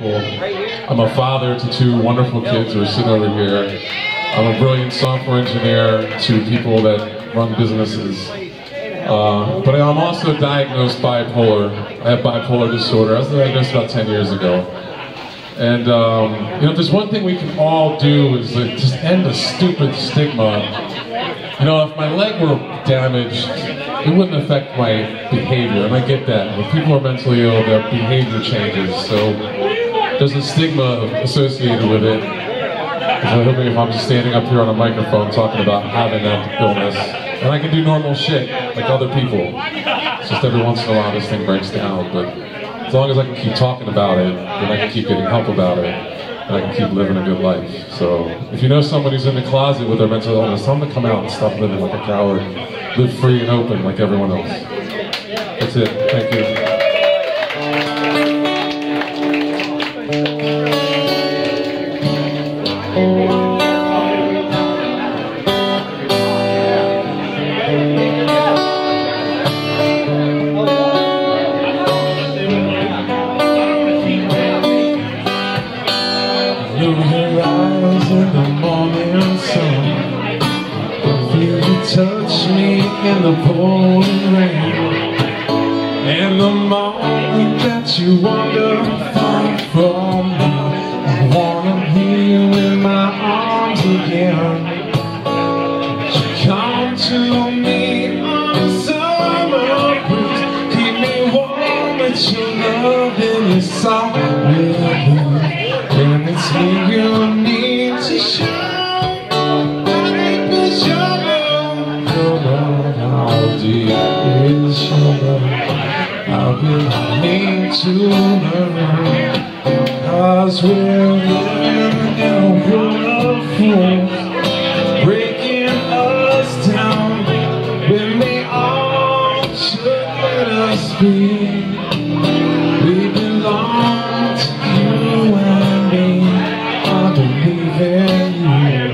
I'm a father to two wonderful kids who are sitting over here. I'm a brilliant software engineer to people that run businesses. Uh, but I'm also diagnosed bipolar. I have bipolar disorder. I was diagnosed about 10 years ago. And um, you know, if there's one thing we can all do is like, just end the stupid stigma. You know, if my leg were damaged, it wouldn't affect my behavior, and I get that. When people are mentally ill, their behavior changes. So there's a stigma associated with it. Help me if I'm just standing up here on a microphone talking about having that illness. And I can do normal shit like other people. It's just every once in a while this thing breaks down. But as long as I can keep talking about it, then I can keep getting help about it, and I can keep living a good life. So if you know somebody who's in the closet with their mental illness, tell them to come out and stop living like a coward. Live free and open like everyone else. That's it. Thank you. rise in the touch me in the pouring rain And the moment that you wander far from me. I wanna you in my arms again. You come to me on summer breeze. Keep me warm with your love and your soft rhythm And it's me you need I really need to learn Cause we're living in a world of fools Breaking us down When they all should let us be. We belong to you and me. I believe in you.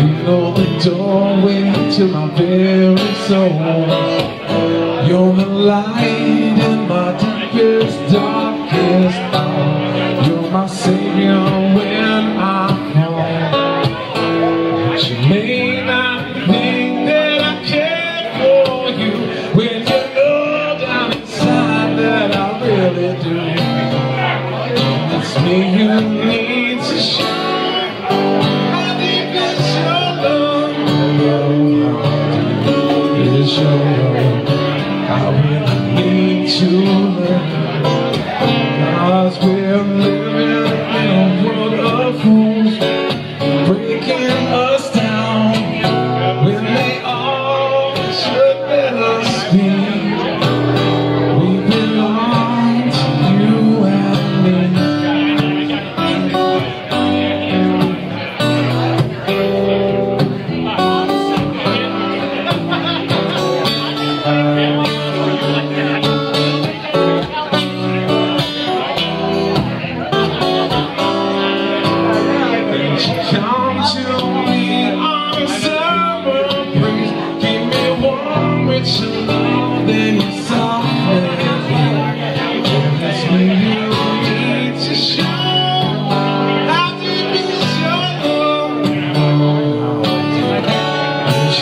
You know the doorway to my very soul You're the light in my deepest, darkest hour. You're my savior when I fall. But you may not think that I care for you. When you know down inside that I really do. It's me you need to show How deep is your love? Is your love? I really need to learn